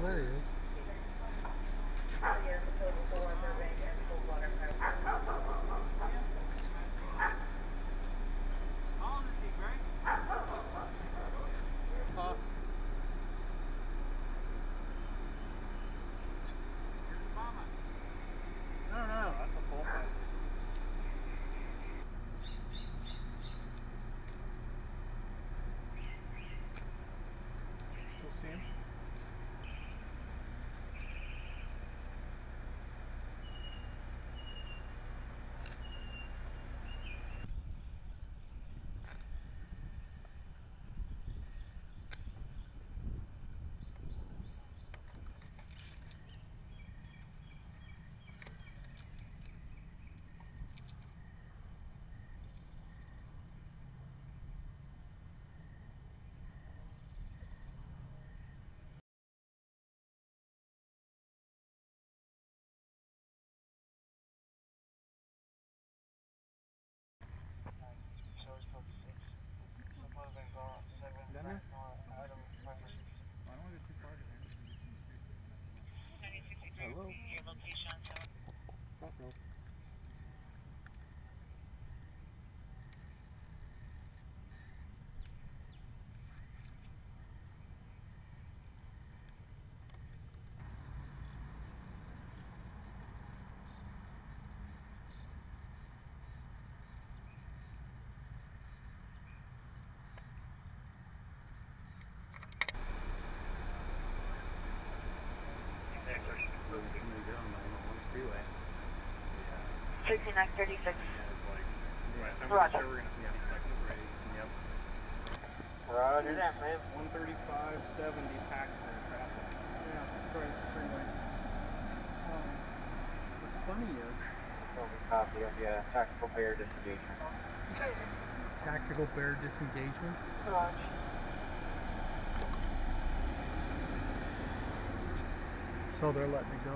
Oh, there he is. Roger. Roger 135, 70 um, what's funny is... Over yeah, tactical bear disengagement. Tactical bear disengagement? So they're letting it go.